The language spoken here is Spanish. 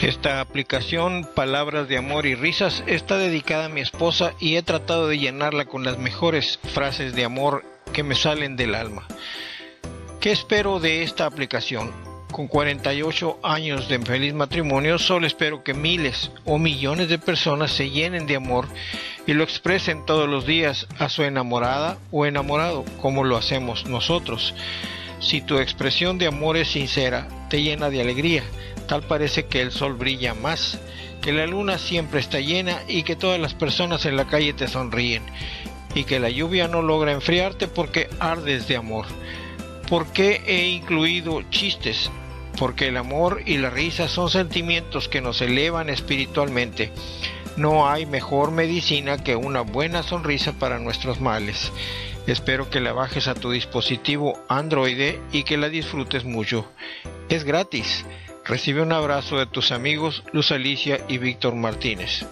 Esta aplicación, Palabras de Amor y Risas, está dedicada a mi esposa y he tratado de llenarla con las mejores frases de amor que me salen del alma. ¿Qué espero de esta aplicación? Con 48 años de feliz matrimonio, solo espero que miles o millones de personas se llenen de amor y lo expresen todos los días a su enamorada o enamorado, como lo hacemos nosotros. Si tu expresión de amor es sincera, te llena de alegría, tal parece que el sol brilla más, que la luna siempre está llena y que todas las personas en la calle te sonríen, y que la lluvia no logra enfriarte porque ardes de amor. ¿Por qué he incluido chistes? Porque el amor y la risa son sentimientos que nos elevan espiritualmente. No hay mejor medicina que una buena sonrisa para nuestros males. Espero que la bajes a tu dispositivo Android y que la disfrutes mucho. Es gratis. Recibe un abrazo de tus amigos Luz Alicia y Víctor Martínez.